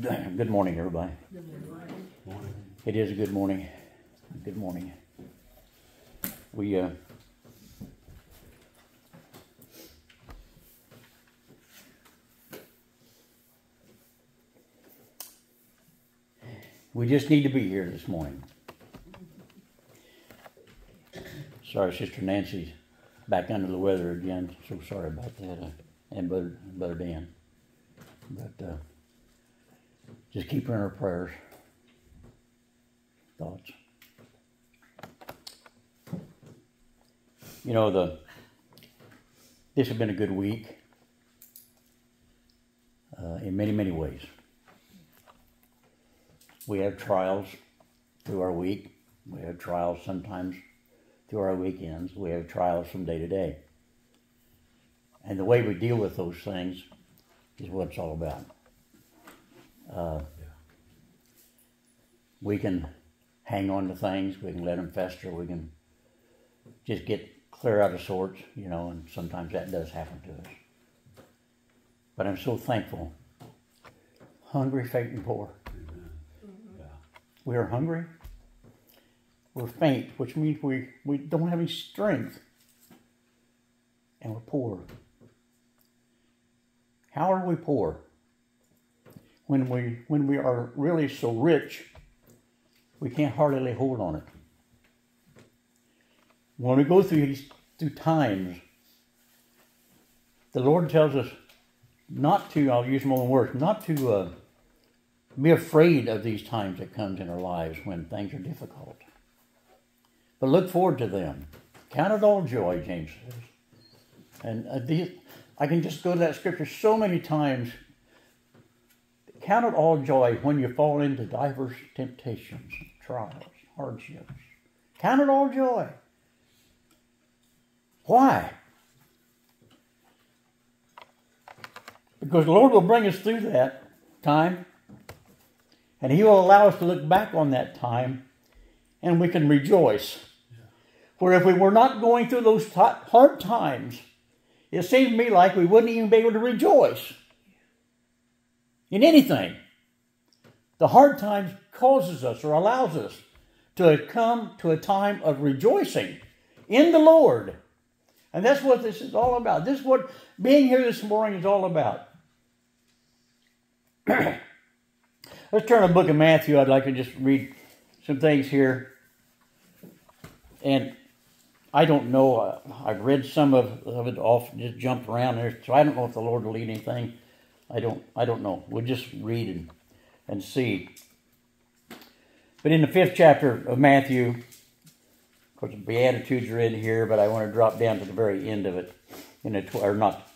Good morning, everybody. It is a good morning. Good morning. We uh, we just need to be here this morning. Sorry, Sister Nancy's back under the weather again. So sorry about that. Uh, and Brother, Brother Dan. But uh, just keep her in our prayers. Thoughts. You know the. This has been a good week. Uh, in many many ways. We have trials through our week. We have trials sometimes through our weekends. We have trials from day to day. And the way we deal with those things is what it's all about. Uh, we can hang on to things, we can let them fester, we can just get clear out of sorts, you know, and sometimes that does happen to us. But I'm so thankful. Hungry, faint, and poor. We are hungry. We're faint, which means we, we don't have any strength. And we're poor. How are we poor? When we when we are really so rich, we can't hardly lay hold on it. When we go through these through times, the Lord tells us not to. I'll use more than words. Not to uh, be afraid of these times that comes in our lives when things are difficult, but look forward to them. Count it all joy, James says. And uh, these, I can just go to that scripture so many times. Count it all joy when you fall into diverse temptations, trials, hardships. Count it all joy. Why? Because the Lord will bring us through that time, and He will allow us to look back on that time, and we can rejoice. For if we were not going through those hard times, it seemed to me like we wouldn't even be able to rejoice in anything. The hard times causes us or allows us to come to a time of rejoicing in the Lord. And that's what this is all about. This is what being here this morning is all about. Let's turn to the book of Matthew. I'd like to just read some things here. And I don't know. Uh, I've read some of, of it off, just jumped around there, so I don't know if the Lord will lead anything. I don't. I don't know. We'll just read and, and see. But in the fifth chapter of Matthew, of course, the Beatitudes are in here, but I want to drop down to the very end of it, in the or not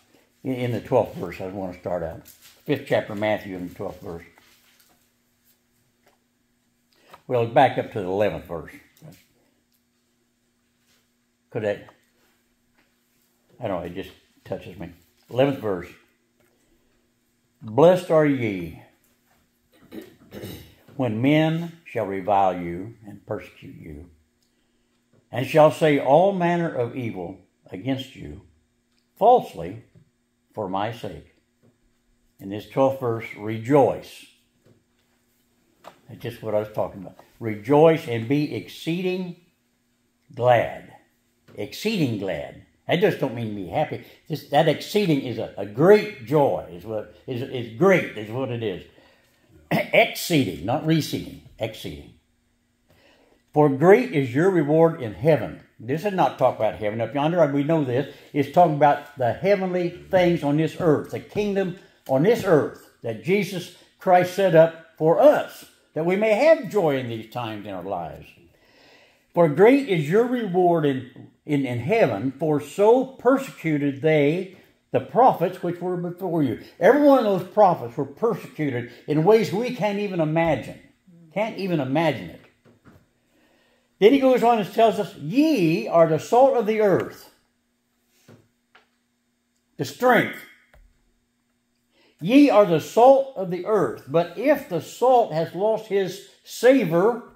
in the twelfth verse. I want to start out fifth chapter of Matthew in the twelfth verse. Well, back up to the eleventh verse. Could that? I don't know. It just touches me. Eleventh verse. Blessed are ye when men shall revile you and persecute you, and shall say all manner of evil against you falsely for my sake. In this 12th verse, rejoice. That's just what I was talking about. Rejoice and be exceeding glad exceeding glad. That just don't mean be happy. That exceeding is a, a great joy. Is what is is great. Is what it is. exceeding, not receding. Exceeding. For great is your reward in heaven. This is not talk about heaven up yonder. We know this. It's talking about the heavenly things on this earth, the kingdom on this earth that Jesus Christ set up for us, that we may have joy in these times in our lives. For great is your reward in, in, in heaven, for so persecuted they the prophets which were before you. Every one of those prophets were persecuted in ways we can't even imagine. Can't even imagine it. Then he goes on and tells us, Ye are the salt of the earth, the strength. Ye are the salt of the earth, but if the salt has lost his savor,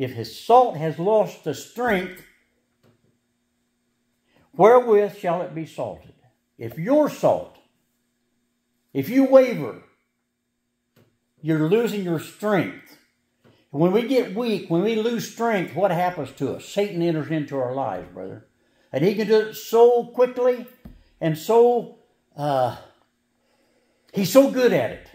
if his salt has lost the strength, wherewith shall it be salted? If your salt If you waver, you're losing your strength. When we get weak, when we lose strength, what happens to us? Satan enters into our lives, brother. And he can do it so quickly and so, uh, he's so good at it.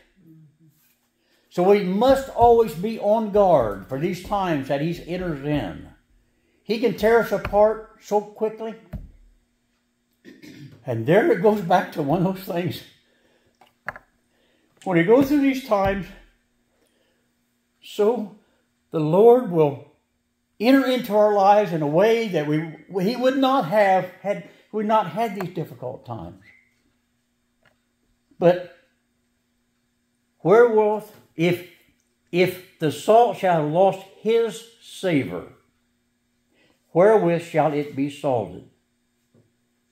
So we must always be on guard for these times that he enters in. He can tear us apart so quickly. And there it goes back to one of those things. When you go through these times, so the Lord will enter into our lives in a way that we He would not have had we not had these difficult times. But wherewith if if the salt shall have lost his savor, wherewith shall it be salted?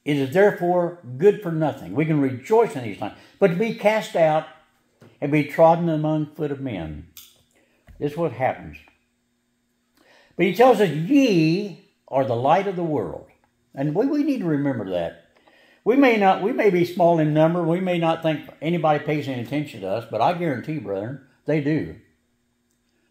It is therefore good for nothing. We can rejoice in these times, but to be cast out and be trodden among foot of men. This is what happens. But he tells us, Ye are the light of the world. And we, we need to remember that. We may not, we may be small in number, we may not think anybody pays any attention to us, but I guarantee, brethren, they do.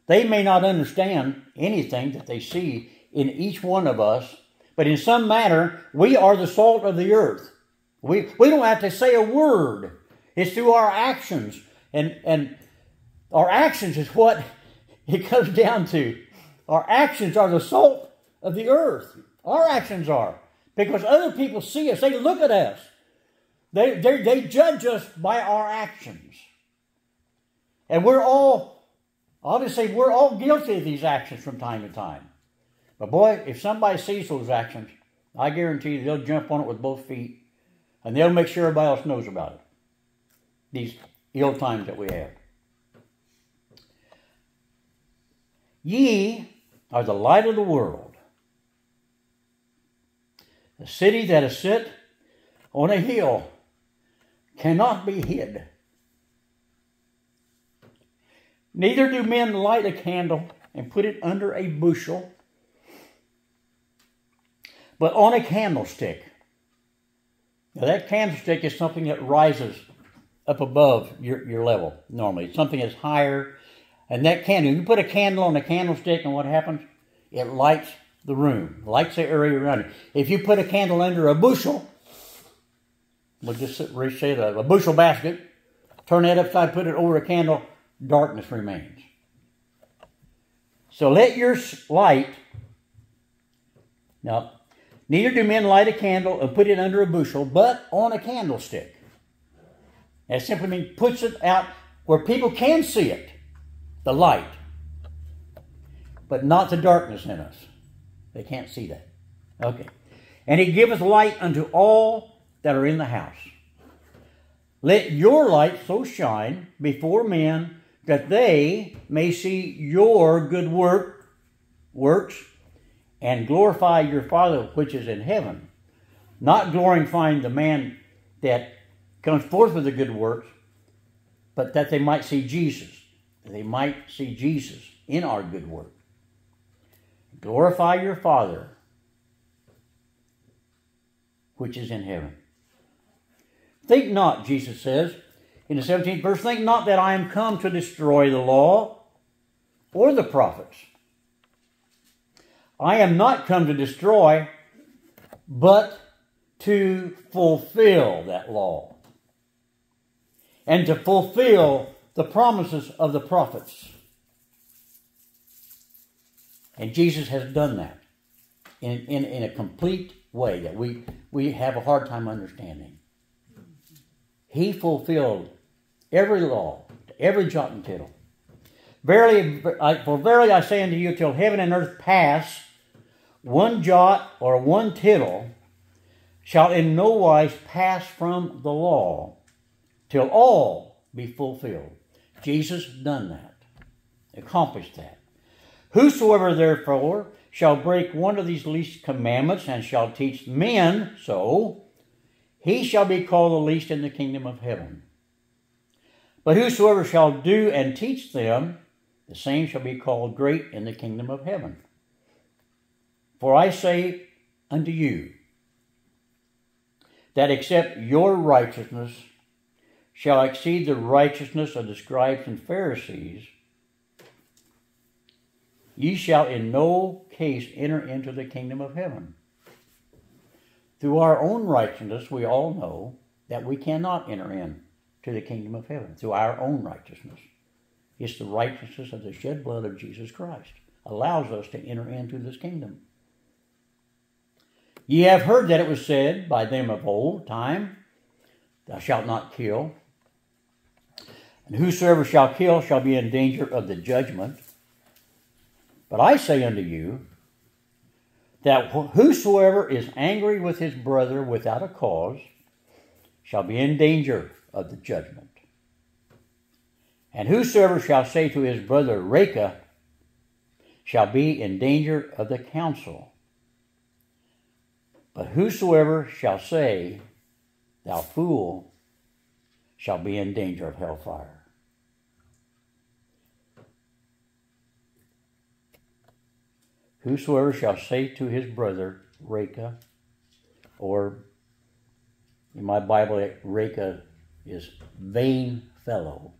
They may not understand anything that they see in each one of us, but in some manner, we are the salt of the earth. We, we don't have to say a word. It's through our actions. And, and our actions is what it comes down to. Our actions are the salt of the earth. Our actions are. Because other people see us, they look at us. They, they, they judge us by our actions. And we're all, say, we're all guilty of these actions from time to time. But boy, if somebody sees those actions, I guarantee you they'll jump on it with both feet and they'll make sure everybody else knows about it. These ill times that we have. Ye are the light of the world. The city that is set on a hill cannot be hid. Neither do men light a candle and put it under a bushel, but on a candlestick. Now, that candlestick is something that rises up above your, your level normally. It's something that's higher and that candle, you put a candle on a candlestick, and what happens? It lights the room, lights the area around it. If you put a candle under a bushel, we'll just say that, a bushel basket, turn that upside, put it over a candle, darkness remains. So let your light, now, neither do men light a candle and put it under a bushel, but on a candlestick. That simply means puts it out where people can see it the light, but not the darkness in us. They can't see that. Okay. And he giveth light unto all that are in the house. Let your light so shine before men that they may see your good work, works and glorify your Father which is in heaven. Not glorifying the man that comes forth with the good works, but that they might see Jesus they might see Jesus in our good work. Glorify your Father which is in heaven. Think not, Jesus says in the 17th verse, think not that I am come to destroy the law or the prophets. I am not come to destroy, but to fulfill that law. And to fulfill the promises of the prophets. And Jesus has done that in, in, in a complete way that we, we have a hard time understanding. He fulfilled every law, every jot and tittle. Verily, for verily I say unto you, till heaven and earth pass, one jot or one tittle shall in no wise pass from the law, till all be fulfilled. Jesus done that, accomplished that. Whosoever therefore shall break one of these least commandments and shall teach men so, he shall be called the least in the kingdom of heaven. But whosoever shall do and teach them, the same shall be called great in the kingdom of heaven. For I say unto you, that except your righteousness shall exceed the righteousness of the scribes and Pharisees, ye shall in no case enter into the kingdom of heaven. Through our own righteousness, we all know that we cannot enter in to the kingdom of heaven through our own righteousness. It's the righteousness of the shed blood of Jesus Christ allows us to enter into this kingdom. Ye have heard that it was said by them of old time, Thou shalt not kill. And whosoever shall kill shall be in danger of the judgment. But I say unto you, that whosoever is angry with his brother without a cause shall be in danger of the judgment. And whosoever shall say to his brother, Raca, shall be in danger of the council. But whosoever shall say, Thou fool, shall be in danger of hellfire. Whosoever shall say to his brother, Raca, or in my Bible, Raca is vain fellow,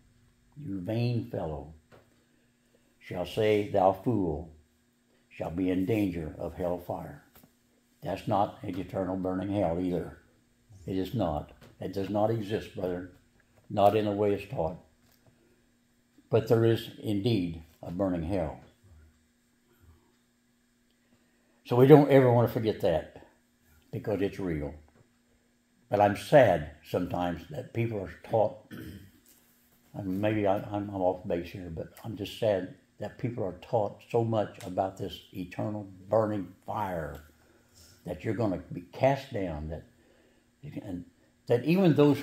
you vain fellow, shall say, Thou fool, shall be in danger of hell fire. That's not an eternal burning hell either. It is not. It does not exist, brother. Not in the way it's taught. But there is indeed a burning hell. So we don't ever want to forget that because it's real. But I'm sad sometimes that people are taught, and maybe I, am off base here, but I'm just sad that people are taught so much about this eternal burning fire that you're going to be cast down, that, and that even those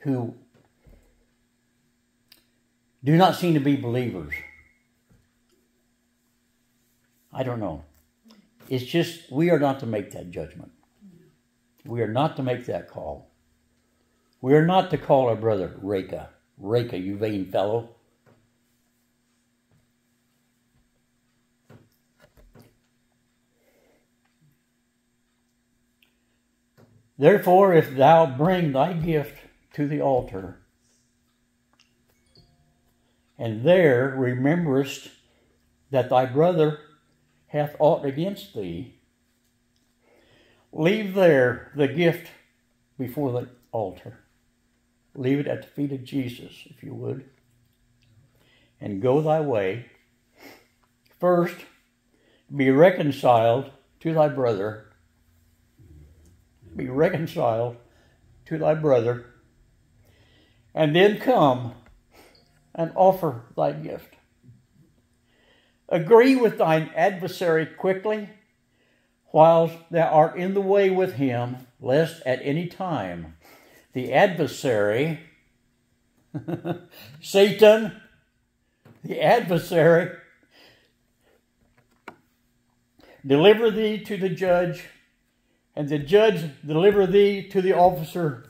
who do not seem to be believers, I don't know. It's just, we are not to make that judgment. We are not to make that call. We are not to call our brother Raca. Raca, you vain fellow. Therefore, if thou bring thy gift to the altar, and there rememberest that thy brother hath aught against thee, leave there the gift before the altar. Leave it at the feet of Jesus, if you would, and go thy way. First, be reconciled to thy brother. Be reconciled to thy brother, and then come and offer thy gift. Agree with thine adversary quickly, whilst thou art in the way with him, lest at any time the adversary, Satan, the adversary, deliver thee to the judge, and the judge deliver thee to the officer,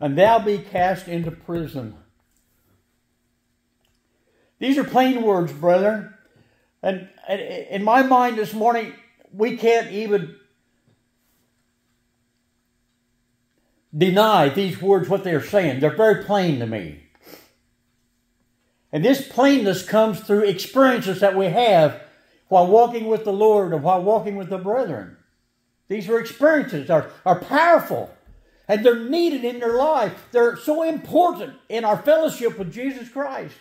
and thou be cast into prison. These are plain words, brethren. And, in my mind this morning, we can't even deny these words, what they're saying. They're very plain to me. And this plainness comes through experiences that we have while walking with the Lord and while walking with the brethren. These are experiences are, are powerful and they're needed in their life. They're so important in our fellowship with Jesus Christ.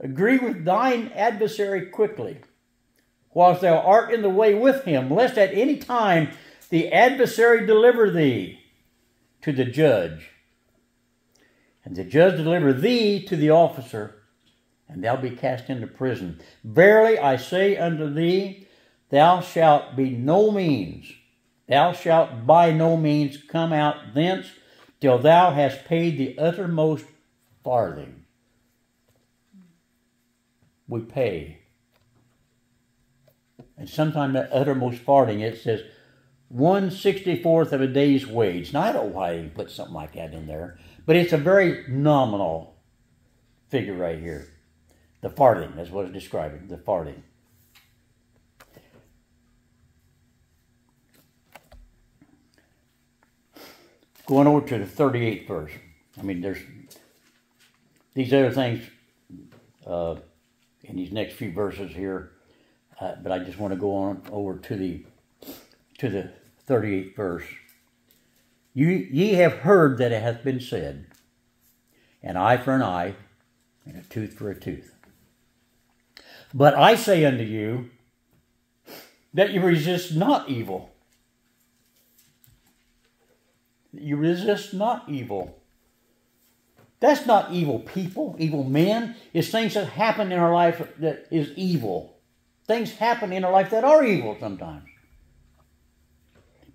Agree with thine adversary quickly, whilst thou art in the way with him, lest at any time the adversary deliver thee to the judge, and the judge deliver thee to the officer, and thou be cast into prison. Verily I say unto thee, thou shalt be no means, thou shalt by no means come out thence till thou hast paid the uttermost farthing we pay. And sometimes that uttermost farthing, it says one sixty fourth of a day's wage. Now I don't know why you put something like that in there, but it's a very nominal figure right here. The farthing, that's what it's describing, the farthing. Going over to the 38th verse. I mean, there's these other things uh, in these next few verses here, uh, but I just want to go on over to the to the 38th verse. You ye have heard that it hath been said, an eye for an eye, and a tooth for a tooth. But I say unto you that you resist not evil. You resist not evil. That's not evil people, evil men. It's things that happen in our life that is evil. Things happen in our life that are evil sometimes.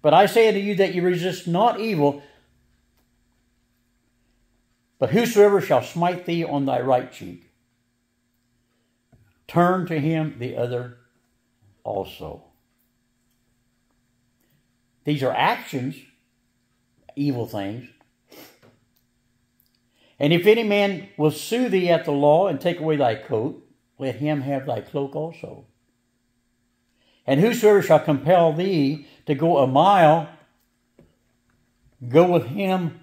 But I say unto you that you resist not evil, but whosoever shall smite thee on thy right cheek, turn to him the other also. These are actions, evil things. And if any man will sue thee at the law and take away thy coat, let him have thy cloak also. And whosoever shall compel thee to go a mile, go with him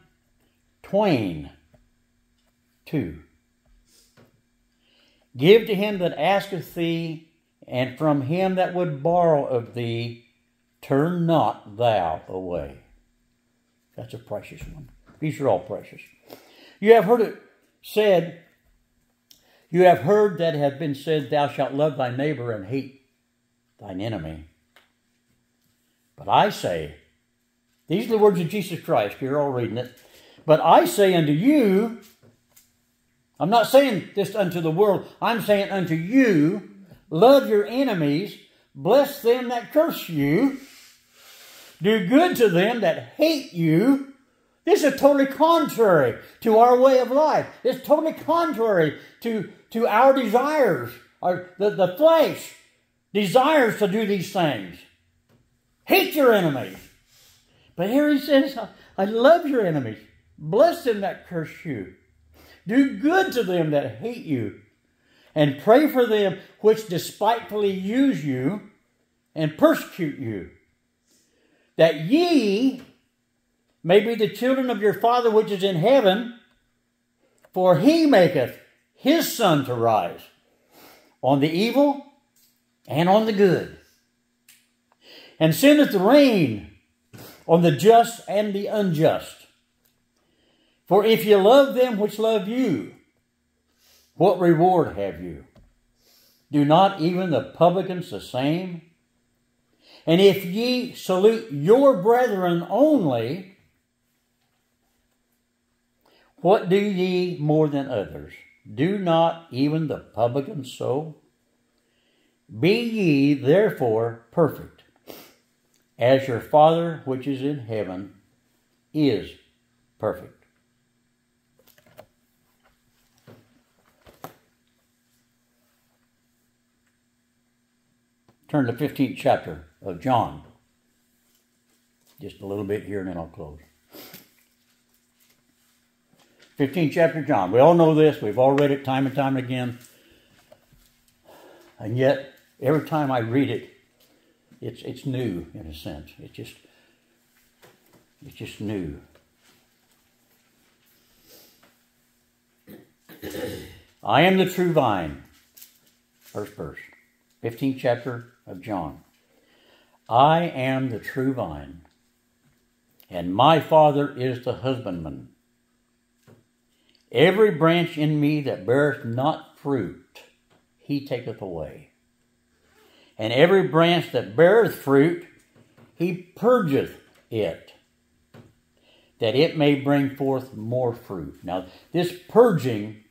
twain, two. Give to him that asketh thee, and from him that would borrow of thee, turn not thou away. That's a precious one. These are all precious. You have heard it said, you have heard that hath been said, Thou shalt love thy neighbor and hate thine enemy. But I say, these are the words of Jesus Christ. You're all reading it. But I say unto you, I'm not saying this unto the world, I'm saying unto you, love your enemies, bless them that curse you, do good to them that hate you, this is totally contrary to our way of life. It's totally contrary to, to our desires. Our, the, the flesh desires to do these things. Hate your enemies. But here he says, I love your enemies. Bless them that curse you. Do good to them that hate you. And pray for them which despitefully use you and persecute you. That ye may be the children of your Father which is in heaven, for he maketh his sun to rise on the evil and on the good, and sendeth the rain on the just and the unjust. For if ye love them which love you, what reward have you? Do not even the publicans the same? And if ye salute your brethren only, what do ye more than others? Do not even the publicans so? Be ye therefore perfect, as your Father which is in heaven is perfect. Turn to the 15th chapter of John. Just a little bit here and then I'll close. 15th chapter John. We all know this. We've all read it time and time again. And yet, every time I read it, it's, it's new in a sense. It's just, it's just new. I am the true vine. First verse. 15th chapter of John. I am the true vine, and my Father is the husbandman. Every branch in me that beareth not fruit, he taketh away. And every branch that beareth fruit, he purgeth it, that it may bring forth more fruit. Now, this purging,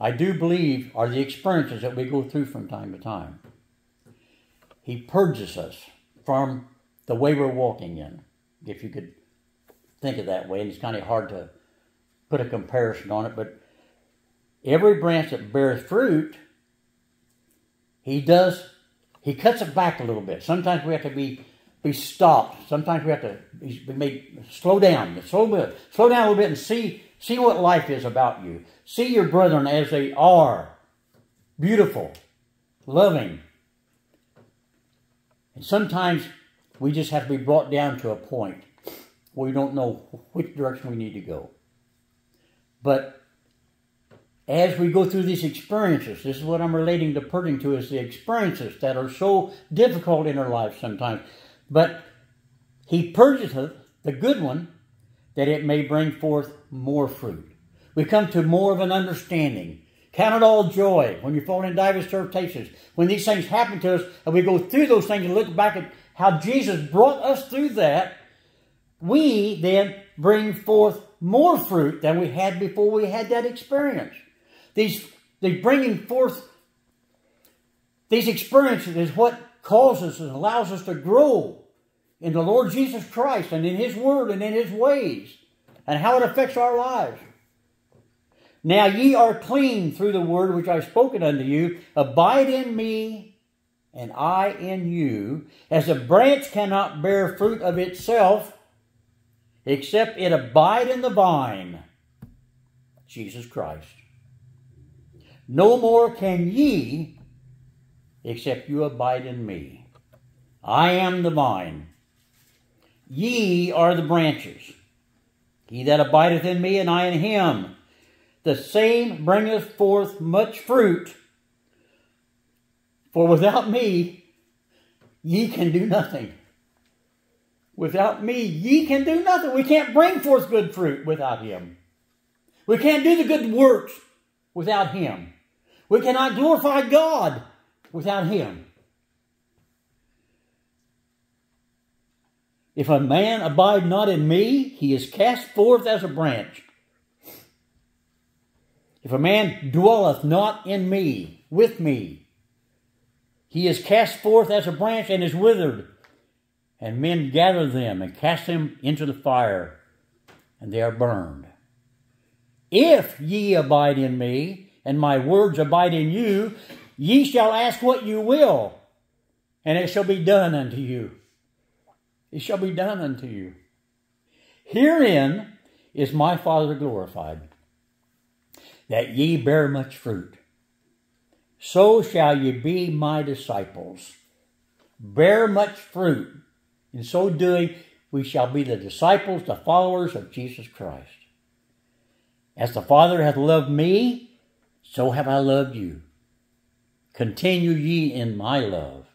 I do believe, are the experiences that we go through from time to time. He purges us from the way we're walking in, if you could think of that way. And it's kind of hard to put a comparison on it, but every branch that bears fruit, he does, he cuts it back a little bit. Sometimes we have to be be stopped. Sometimes we have to be made slow down, slow bit, slow down a little bit, and see see what life is about you. See your brethren as they are, beautiful, loving. And sometimes we just have to be brought down to a point where we don't know which direction we need to go. But as we go through these experiences, this is what I'm relating to pertaining to is the experiences that are so difficult in our lives sometimes. But he purchaseth the good one that it may bring forth more fruit. We come to more of an understanding. Count it all joy when you fall in diverse temptations. When these things happen to us and we go through those things and look back at how Jesus brought us through that, we then bring forth more fruit than we had before we had that experience. These, these bringing forth these experiences is what causes and allows us to grow in the Lord Jesus Christ and in His Word and in His ways and how it affects our lives. Now ye are clean through the word which I have spoken unto you. Abide in me, and I in you. As a branch cannot bear fruit of itself, except it abide in the vine, Jesus Christ. No more can ye, except you abide in me. I am the vine. Ye are the branches. He that abideth in me, and I in him, the same bringeth forth much fruit. For without me, ye can do nothing. Without me, ye can do nothing. We can't bring forth good fruit without him. We can't do the good works without him. We cannot glorify God without him. If a man abide not in me, he is cast forth as a branch. If a man dwelleth not in me, with me, he is cast forth as a branch and is withered. And men gather them and cast them into the fire, and they are burned. If ye abide in me, and my words abide in you, ye shall ask what you will, and it shall be done unto you. It shall be done unto you. Herein is my Father glorified, that ye bear much fruit. So shall ye be my disciples. Bear much fruit. In so doing, we shall be the disciples, the followers of Jesus Christ. As the Father hath loved me, so have I loved you. Continue ye in my love.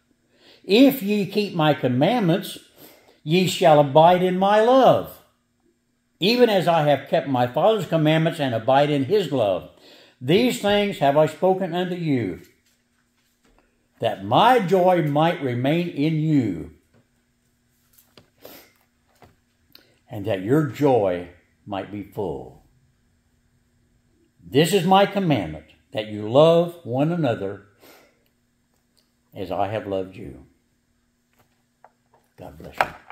If ye keep my commandments, ye shall abide in my love, even as I have kept my Father's commandments and abide in his love. These things have I spoken unto you, that my joy might remain in you, and that your joy might be full. This is my commandment, that you love one another as I have loved you. God bless you.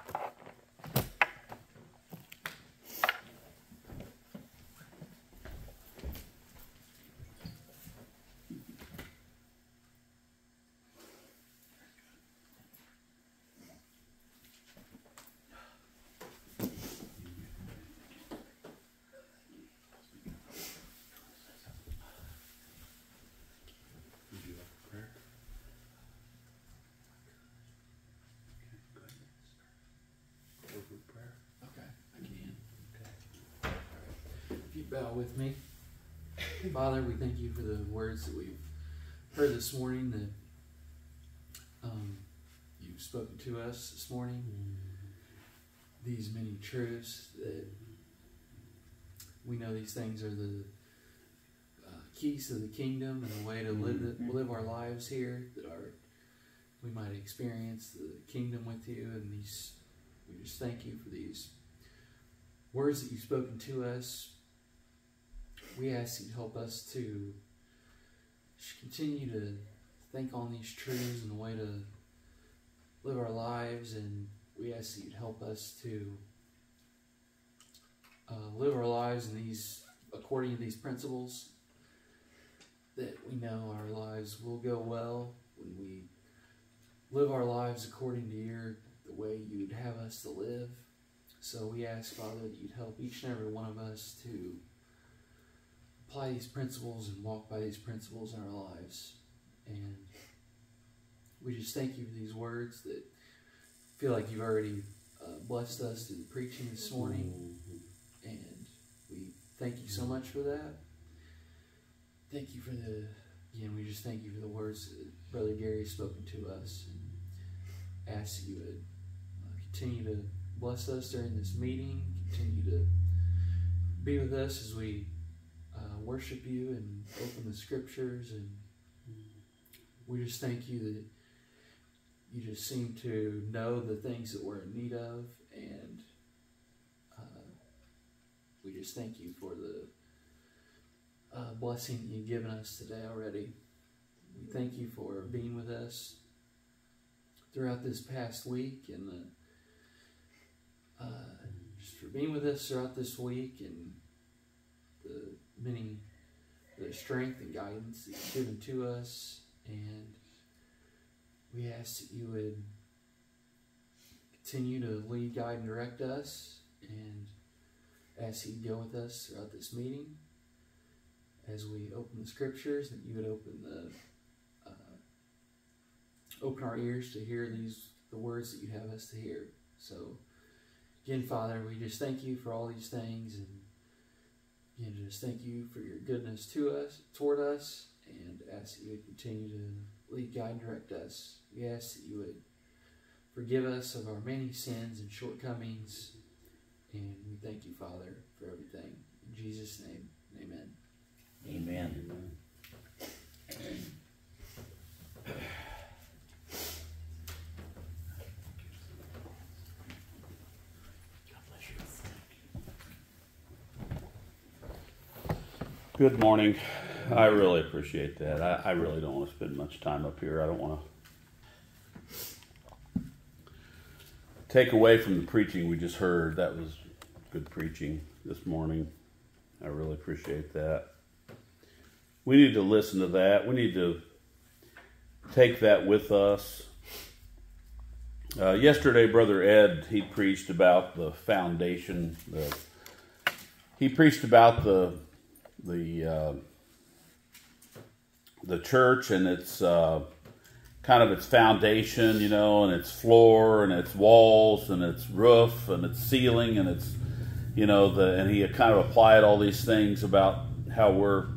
Bow with me. Father, we thank you for the words that we've heard this morning that um, you've spoken to us this morning. These many truths that we know these things are the uh, keys to the kingdom and the way to live the, live our lives here. That our we might experience the kingdom with you, and these we just thank you for these words that you've spoken to us we ask you to help us to continue to think on these truths and the way to live our lives, and we ask you to help us to uh, live our lives in these according to these principles. That we know our lives will go well when we live our lives according to your the way you'd have us to live. So we ask, Father, that you'd help each and every one of us to apply these principles and walk by these principles in our lives. And we just thank you for these words that feel like you've already uh, blessed us through the preaching this morning, and we thank you so much for that. Thank you for the again. We just thank you for the words that Brother Gary has spoken to us, and ask that you would uh, continue to bless us during this meeting. Continue to be with us as we worship you and open the scriptures and we just thank you that you just seem to know the things that we're in need of and uh, we just thank you for the uh, blessing that you've given us today already. We thank you for being with us throughout this past week and the uh, just for being with us throughout this week and many the strength and guidance that you've given to us and we ask that you would continue to lead, guide, and direct us and ask you to go with us throughout this meeting. As we open the scriptures that you would open the uh, open our ears to hear these the words that you have us to hear. So again father we just thank you for all these things and again just thank you for your goodness to us toward us and ask that you would continue to lead guide and direct us. We ask that you would forgive us of our many sins and shortcomings. And we thank you father for everything. In jesus name amen. Amen. Good morning. I really appreciate that. I, I really don't want to spend much time up here. I don't want to take away from the preaching we just heard. That was good preaching this morning. I really appreciate that. We need to listen to that. We need to take that with us. Uh, yesterday, Brother Ed he preached about the foundation. The, he preached about the the uh, the church and its uh, kind of its foundation, you know, and its floor and its walls and its roof and its ceiling and its you know the and he kind of applied all these things about how we're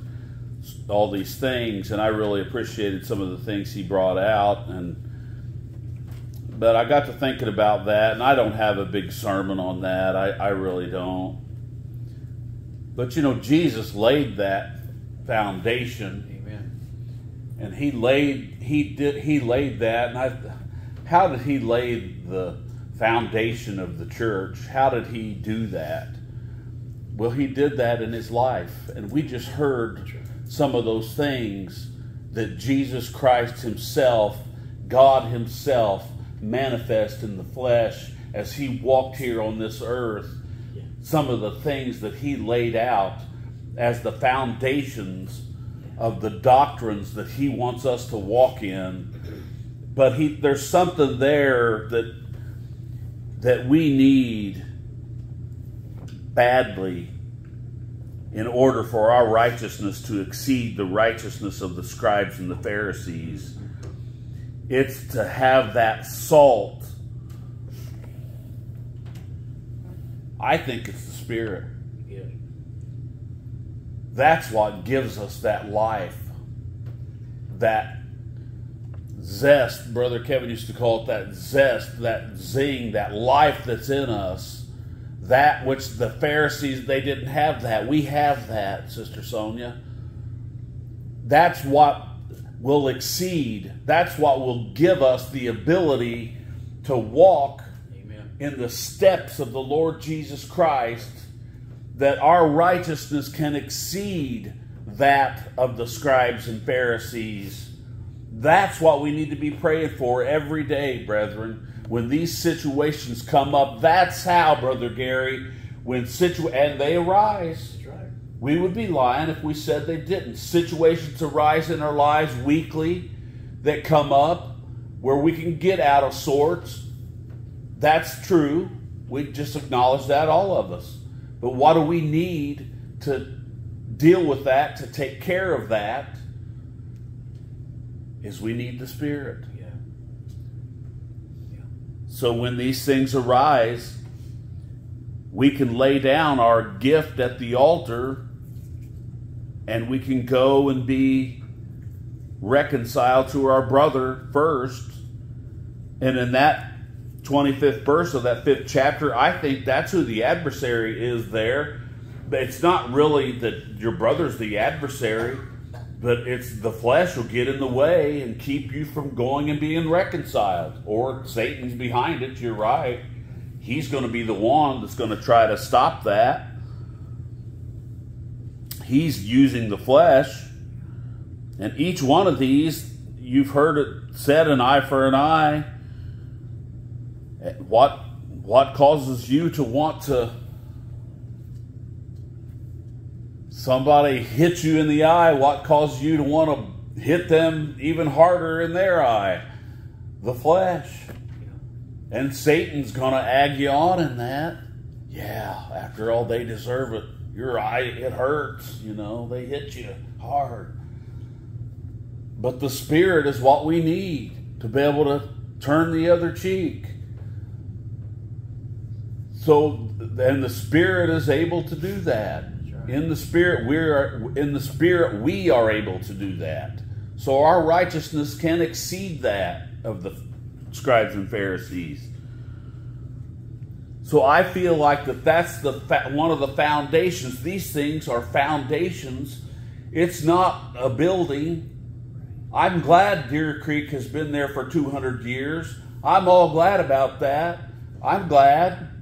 all these things. And I really appreciated some of the things he brought out and but I got to thinking about that and I don't have a big sermon on that. I, I really don't but you know Jesus laid that foundation. Amen. And he laid he did he laid that. And I how did he lay the foundation of the church? How did he do that? Well he did that in his life. And we just heard some of those things that Jesus Christ himself God himself manifest in the flesh as he walked here on this earth some of the things that he laid out as the foundations of the doctrines that he wants us to walk in. But he there's something there that that we need badly in order for our righteousness to exceed the righteousness of the scribes and the Pharisees. It's to have that salt I think it's the spirit Yes. That's what gives us that life, that zest. Brother Kevin used to call it that zest, that zing, that life that's in us. That which the Pharisees, they didn't have that. We have that, Sister Sonia. That's what will exceed. That's what will give us the ability to walk. In the steps of the Lord Jesus Christ that our righteousness can exceed that of the scribes and Pharisees. That's what we need to be praying for every day, brethren. When these situations come up, that's how, Brother Gary, when situ and they arise. Right. We would be lying if we said they didn't. Situations arise in our lives weekly that come up where we can get out of sorts. That's true. We just acknowledge that, all of us. But what do we need to deal with that, to take care of that? Is we need the Spirit. Yeah. Yeah. So when these things arise, we can lay down our gift at the altar and we can go and be reconciled to our brother first. And in that 25th verse of that fifth chapter, I think that's who the adversary is there. It's not really that your brother's the adversary, but it's the flesh will get in the way and keep you from going and being reconciled. Or Satan's behind it, you're right. He's going to be the one that's going to try to stop that. He's using the flesh. And each one of these, you've heard it said an eye for an eye. What, what causes you to want to somebody hit you in the eye, what causes you to want to hit them even harder in their eye? The flesh. And Satan's going to ag you on in that. Yeah, after all, they deserve it. Your eye, it hurts, you know, they hit you hard. But the Spirit is what we need to be able to turn the other cheek. So, and the Spirit is able to do that. In the Spirit, we are in the Spirit we are able to do that. So our righteousness can exceed that of the scribes and Pharisees. So I feel like that that's the one of the foundations. These things are foundations. It's not a building. I'm glad Deer Creek has been there for 200 years. I'm all glad about that. I'm glad.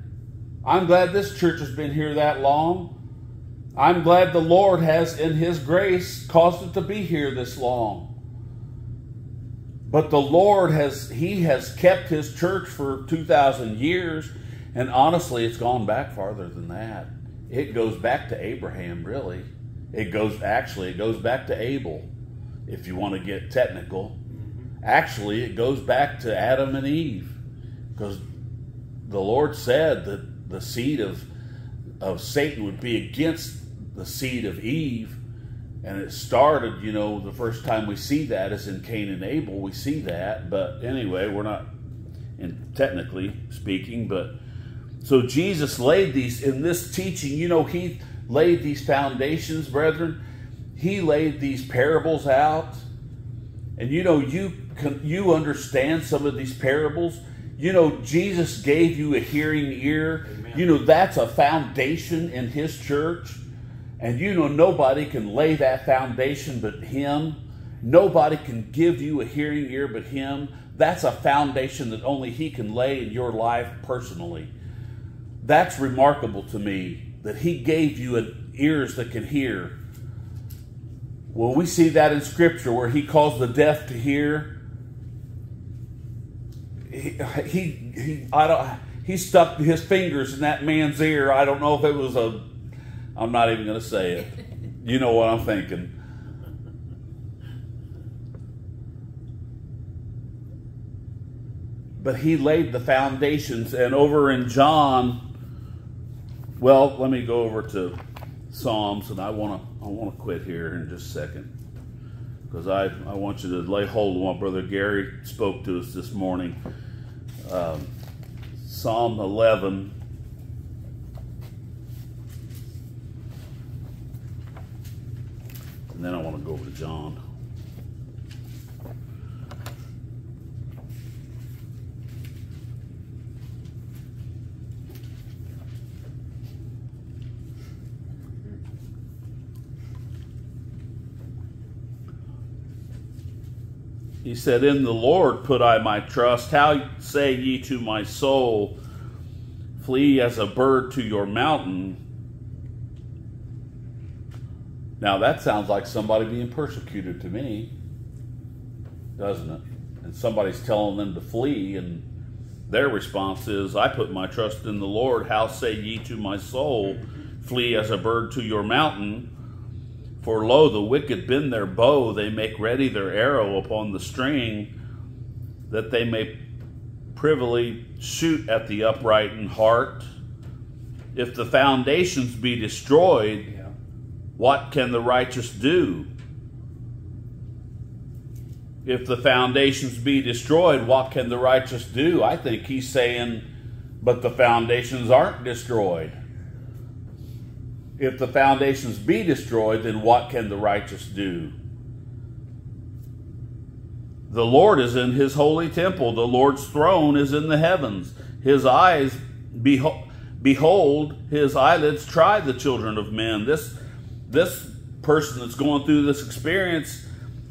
I'm glad this church has been here that long. I'm glad the Lord has, in His grace, caused it to be here this long. But the Lord has, He has kept His church for 2,000 years, and honestly, it's gone back farther than that. It goes back to Abraham, really. It goes, actually, it goes back to Abel, if you want to get technical. Actually, it goes back to Adam and Eve, because the Lord said that the seed of, of Satan would be against the seed of Eve. And it started, you know, the first time we see that is in Cain and Abel. We see that. But anyway, we're not in technically speaking, but so Jesus laid these in this teaching, you know, he laid these foundations, brethren. He laid these parables out. And you know, you can you understand some of these parables. You know, Jesus gave you a hearing ear. Amen. You know, that's a foundation in his church. And you know, nobody can lay that foundation but Him. Nobody can give you a hearing ear but Him. That's a foundation that only He can lay in your life personally. That's remarkable to me that He gave you ears that can hear. Well, we see that in Scripture where He calls the deaf to hear. He, he, he I don't. He stuck his fingers in that man's ear. I don't know if it was a I'm not even going to say it. You know what I'm thinking. But he laid the foundations, and over in John, well, let me go over to Psalms, and I want to I want to quit here in just a second because I, I want you to lay hold of what Brother Gary spoke to us this morning. Um, Psalm 11, And then I want to go over to John. He said, In the Lord put I my trust. How say ye to my soul, Flee as a bird to your mountain? Now that sounds like somebody being persecuted to me, doesn't it? And somebody's telling them to flee, and their response is, I put my trust in the Lord. How say ye to my soul, Flee as a bird to your mountain? For lo, the wicked bend their bow, they make ready their arrow upon the string, that they may privily shoot at the upright in heart. If the foundations be destroyed, what can the righteous do? if the foundations be destroyed, what can the righteous do? I think he's saying, but the foundations aren't destroyed. If the foundations be destroyed, then what can the righteous do? The Lord is in his holy temple. The Lord's throne is in the heavens. His eyes behold, behold his eyelids try the children of men. This this person that's going through this experience,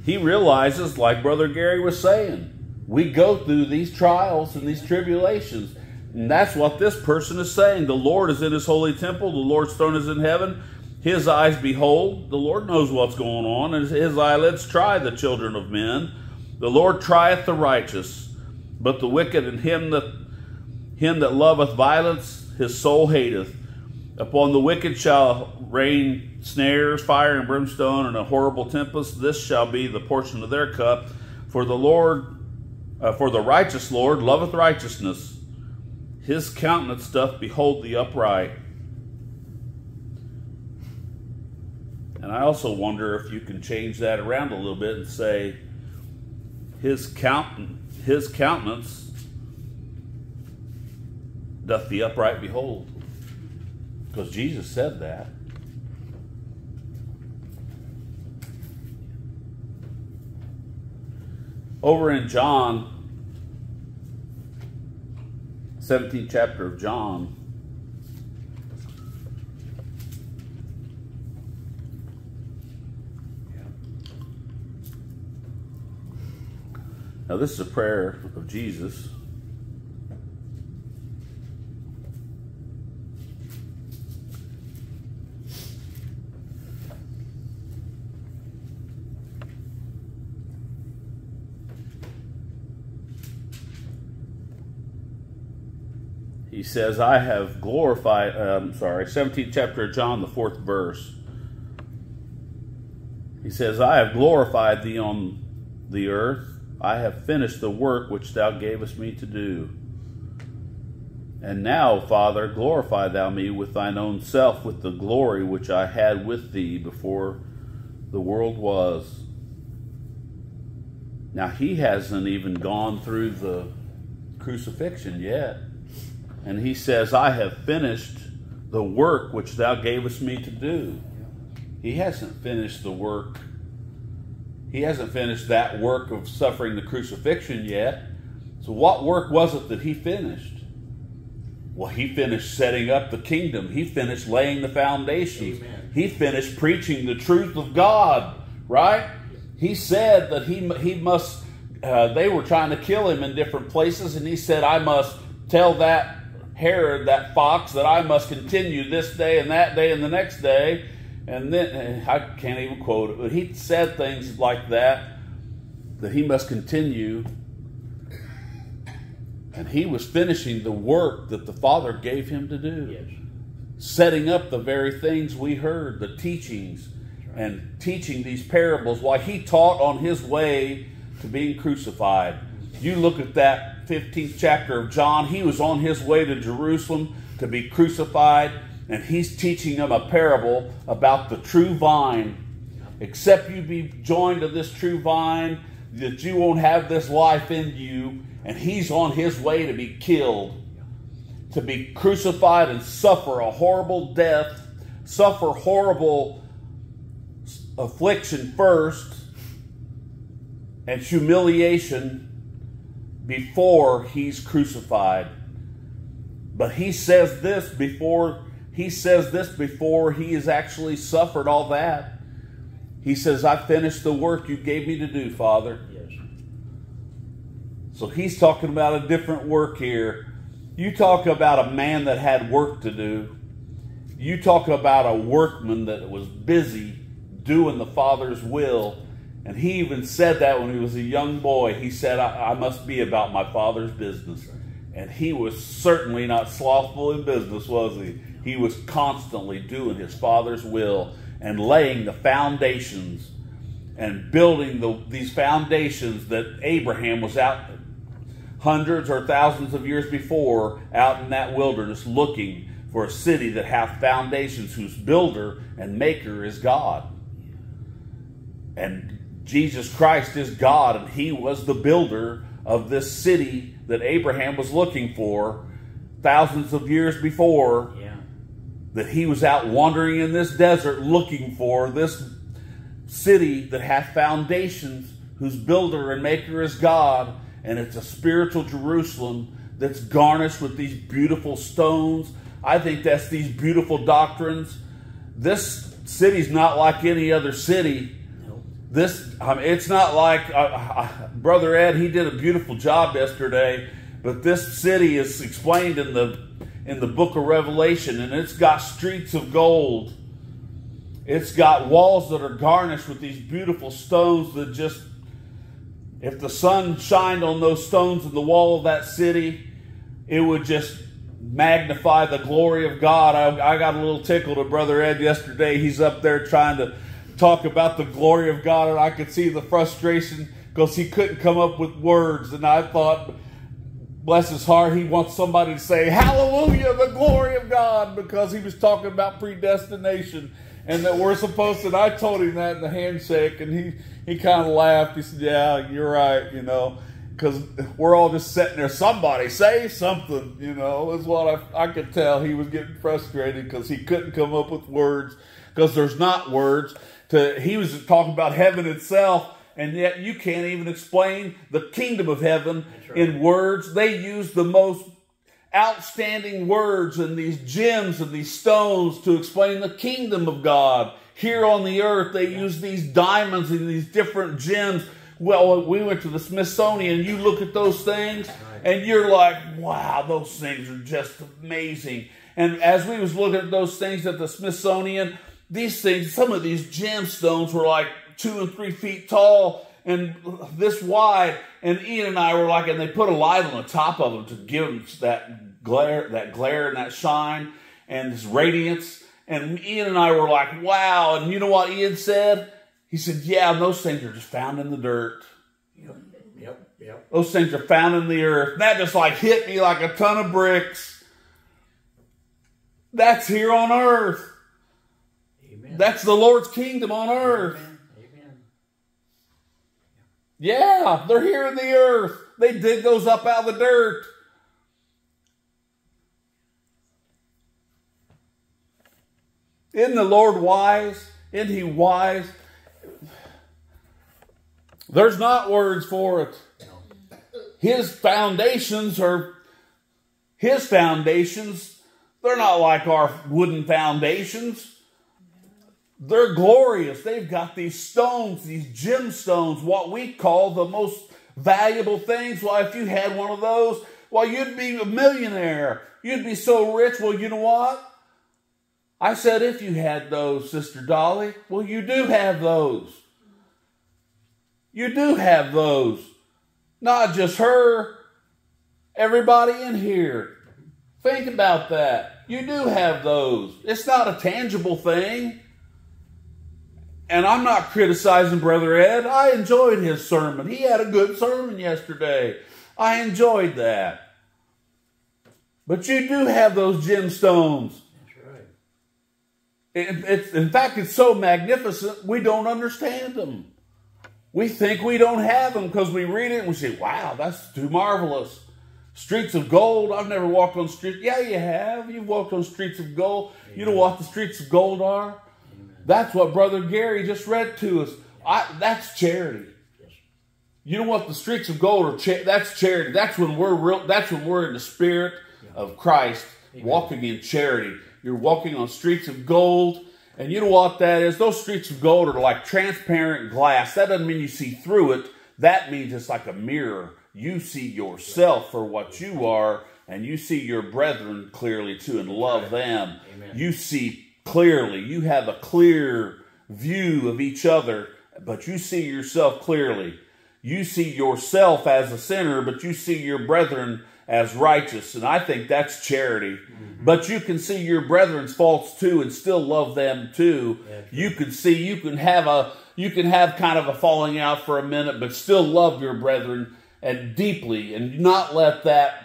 he realizes, like Brother Gary was saying, we go through these trials and these tribulations. And that's what this person is saying. The Lord is in his holy temple, the Lord's throne is in heaven. His eyes behold, the Lord knows what's going on, and his eyelids try the children of men. The Lord trieth the righteous, but the wicked and him that him that loveth violence, his soul hateth. Upon the wicked shall rain snares, fire and brimstone, and a horrible tempest. This shall be the portion of their cup. For the Lord, uh, for the righteous Lord loveth righteousness. His countenance doth behold the upright. And I also wonder if you can change that around a little bit and say, His count, His countenance doth the upright behold. Because Jesus said that. Over in John, 17th chapter of John, Now, this is a prayer of Jesus. he says, I have glorified, um, sorry, 17th chapter of John, the fourth verse. He says, I have glorified thee on the earth. I have finished the work which thou gavest me to do. And now, Father, glorify thou me with thine own self, with the glory which I had with thee before the world was. Now, he hasn't even gone through the crucifixion yet. And he says, I have finished the work which thou gavest me to do. He hasn't finished the work. He hasn't finished that work of suffering the crucifixion yet. So, what work was it that he finished? Well, he finished setting up the kingdom. He finished laying the foundations. Amen. He finished preaching the truth of God, right? He said that he, he must, uh, they were trying to kill him in different places, and he said, I must tell that Herod, that fox, that I must continue this day and that day and the next day. And then, eh, I can't even quote it, but he said things like that, that he must continue. And he was finishing the work that the Father gave him to do. Yes. Setting up the very things we heard, the teachings, and teaching these parables while he taught on his way to being crucified. You look at that 15th chapter of John, he was on his way to Jerusalem to be crucified, and he's teaching them a parable about the true vine. Except you be joined to this true vine, that you won't have this life in you, and he's on his way to be killed, to be crucified and suffer a horrible death, suffer horrible affliction first, and humiliation before he's crucified. But he says this before he says this before he has actually suffered all that. He says, I finished the work you gave me to do, Father. Yes. So he's talking about a different work here. You talk about a man that had work to do. You talk about a workman that was busy doing the Father's will and he even said that when he was a young boy. He said, I, I, must be about my father's business. And he was certainly not slothful in business, was he? He was constantly doing his father's will and laying the foundations and building the, these foundations that Abraham was out hundreds or thousands of years before out in that wilderness looking for a city that hath foundations whose builder and maker is God. And Jesus Christ is God, and He was the builder of this city that Abraham was looking for thousands of years before. Yeah. That he was out wandering in this desert looking for this city that hath foundations, whose builder and maker is God, and it's a spiritual Jerusalem that's garnished with these beautiful stones. I think that's these beautiful doctrines. This city's not like any other city. This, I mean, it's not like Brother Ed. He did a beautiful job yesterday, but this city is explained in the in the Book of Revelation, and it's got streets of gold. It's got walls that are garnished with these beautiful stones that just, if the sun shined on those stones in the wall of that city, it would just magnify the glory of God. I, I got a little tickle to Brother Ed yesterday. He's up there trying to talk about the glory of God, and I could see the frustration because he couldn't come up with words. And I thought, bless his heart, he wants somebody to say, Hallelujah, the glory of God, because he was talking about predestination and that we're supposed to. And I told him that in the handshake, and he, he kind of laughed. He said, Yeah, you're right, you know, because we're all just sitting there. Somebody say something, you know, is what I, I could tell. He was getting frustrated because he couldn't come up with words because there's not words. To, he was talking about heaven itself and yet you can't even explain the kingdom of heaven right. in words. They use the most outstanding words and these gems and these stones to explain the kingdom of God. Here on the earth, they use these diamonds and these different gems. Well, we went to the Smithsonian, you look at those things, and you're like, wow, those things are just amazing. And as we was looking at those things at the Smithsonian, these things, some of these gemstones were like two and three feet tall and this wide. And Ian and I were like, and they put a light on the top of them to give them that glare, that glare and that shine and this radiance. And Ian and I were like, wow. And you know what Ian said? He said, yeah, those things are just found in the dirt. Yep. Yep. Yep. Those things are found in the earth. And that just like hit me like a ton of bricks. That's here on earth. Amen. That's the Lord's kingdom on earth. Amen. Amen. Yeah, they're here in the earth. They dig those up out of the dirt. Isn't the Lord wise? Isn't He wise? There's not words for it. His foundations are His foundations. They're not like our wooden foundations. They're glorious. They've got these stones, these gemstones, what we call the most valuable things. Well, if you had one of those, well, you'd be a millionaire. You'd be so rich. Well, you know what? I said, if you had those, Sister Dolly, well, you do have those. You do have those. Not just her, everybody in here. Think about that. You do have those. It's not a tangible thing. And I'm not criticizing Brother Ed. I enjoyed his sermon. He had a good sermon yesterday. I enjoyed that. But you do have those gemstones. That's right. It, it's, in fact, it's so magnificent, we don't understand them. We think we don't have them because we read it and we say, wow, that's too marvelous. Streets of gold. I've never walked on streets. Yeah, you have. You've walked on streets of gold. You know what the streets of gold are? That's what Brother Gary just read to us. I, that's charity. You know what the streets of gold are? Cha- that's charity. That's when we're real. That's when we're in the spirit of Christ, walking in charity. You're walking on streets of gold, and you know what that is? Those streets of gold are like transparent glass. That doesn't mean you see through it. That means it's like a mirror. You see yourself for what you are, and you see your brethren clearly too, and love them. Amen. You see clearly. You have a clear view of each other, but you see yourself clearly. You see yourself as a sinner, but you see your brethren as righteous. And I think that's charity. Mm-hmm. But you can see your brethren's faults too and still love them too. Yeah, you can see you can have a you can have kind of a falling out for a minute, but still love your brethren and deeply and not let that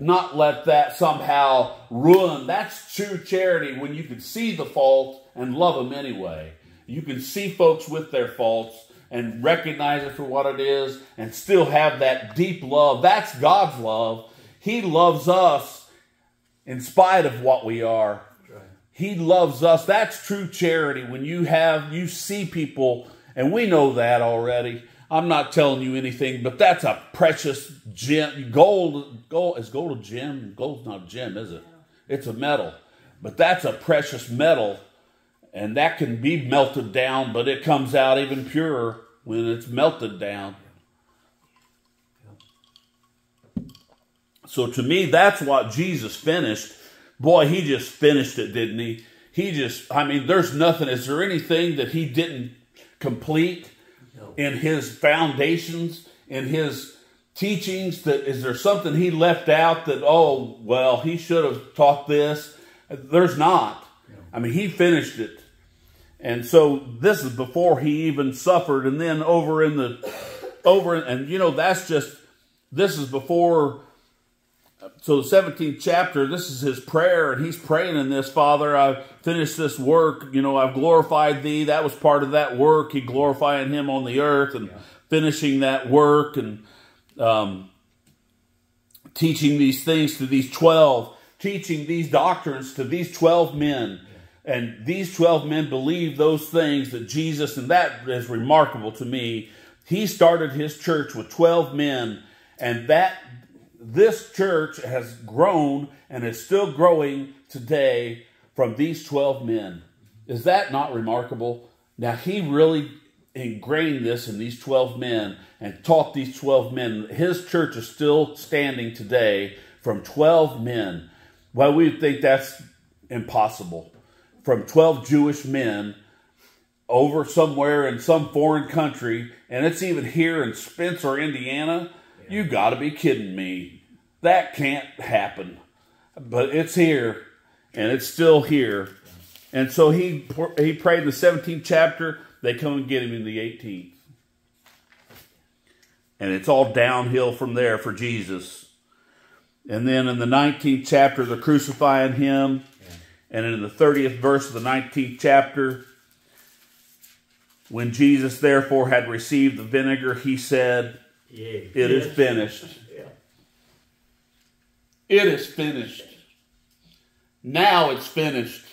not let that somehow ruin. That's true charity when you can see the fault and love them anyway. You can see folks with their faults and recognize it for what it is and still have that deep love. That's God's love. He loves us in spite of what we are. He loves us. That's true charity. When you have, you see people, and we know that already. I'm not telling you anything, but that's a precious gem. Gold, gold is gold a gem? Gold's not a gem, is it? It's a metal, but that's a precious metal, and that can be melted down, but it comes out even purer when it's melted down. So to me, that's what Jesus finished. Boy, he just finished it, didn't he? He just, I mean, there's nothing. Is there anything that he didn't complete in his foundations, in his teachings? That is there something he left out that, oh, well, he should have taught this? There's not. I mean, he finished it. And so this is before he even suffered. And then over in the, over, and you know, that's just, this is before so the 17th chapter this is his prayer and he's praying in this father i've finished this work you know i've glorified thee that was part of that work he glorifying him on the earth and yeah. finishing that work and um, teaching these things to these 12 teaching these doctrines to these 12 men yeah. and these 12 men believe those things that jesus and that is remarkable to me he started his church with 12 men and that this church has grown and is still growing today from these 12 men. Is that not remarkable? Now, he really ingrained this in these 12 men and taught these 12 men. His church is still standing today from 12 men. Well, we think that's impossible. From 12 Jewish men over somewhere in some foreign country, and it's even here in Spencer, Indiana. You got to be kidding me. That can't happen. But it's here, and it's still here. And so he he prayed in the 17th chapter. They come and get him in the 18th. And it's all downhill from there for Jesus. And then in the 19th chapter, they're crucifying him. And in the 30th verse of the 19th chapter, when Jesus therefore had received the vinegar, he said, It is finished. It is finished. Now it's finished.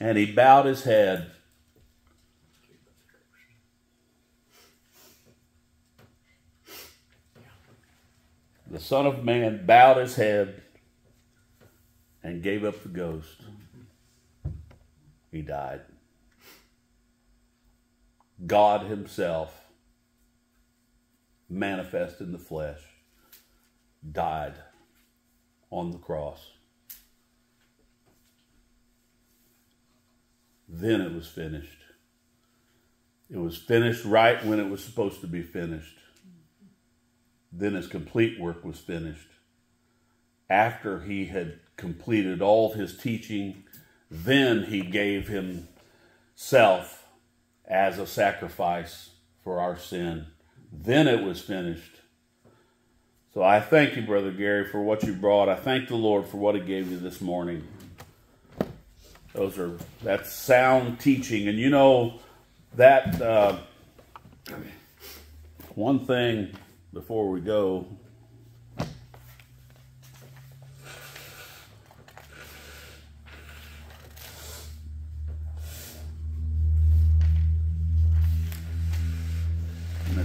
And he bowed his head. The Son of Man bowed his head and gave up the ghost. He died. God Himself manifest in the flesh, died on the cross. Then it was finished. It was finished right when it was supposed to be finished. Then his complete work was finished. After he had completed all his teaching, then he gave himself as a sacrifice for our sin then it was finished. So I thank you, Brother Gary, for what you brought. I thank the Lord for what He gave you this morning. Those are that's sound teaching, and you know that uh, one thing before we go.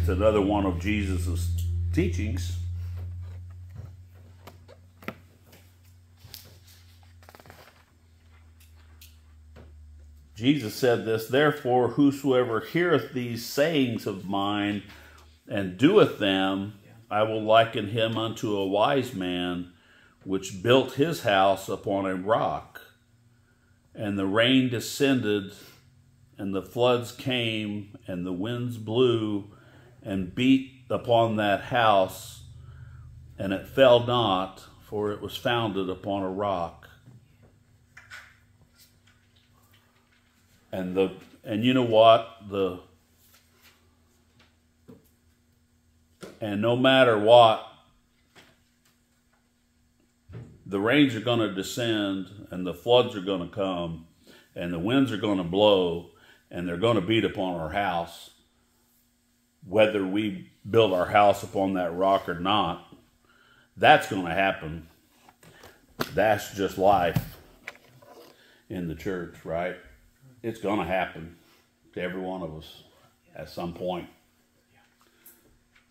Another one of Jesus' teachings. Jesus said this, Therefore, whosoever heareth these sayings of mine and doeth them, I will liken him unto a wise man which built his house upon a rock. And the rain descended, and the floods came, and the winds blew and beat upon that house, and it fell not, for it was founded upon a rock. And the and you know what the and no matter what the rains are going to descend and the floods are going to come and the winds are going to blow and they're going to beat upon our house, whether we build our house upon that rock or not, that's going to happen. That's just life in the church, right? It's going to happen to every one of us at some point.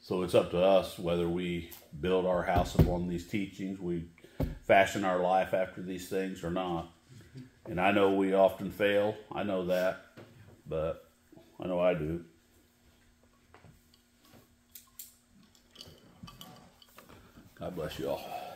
So it's up to us whether we build our house upon these teachings, we fashion our life after these things or not. And I know we often fail. I know that. But I know I do. God bless you all.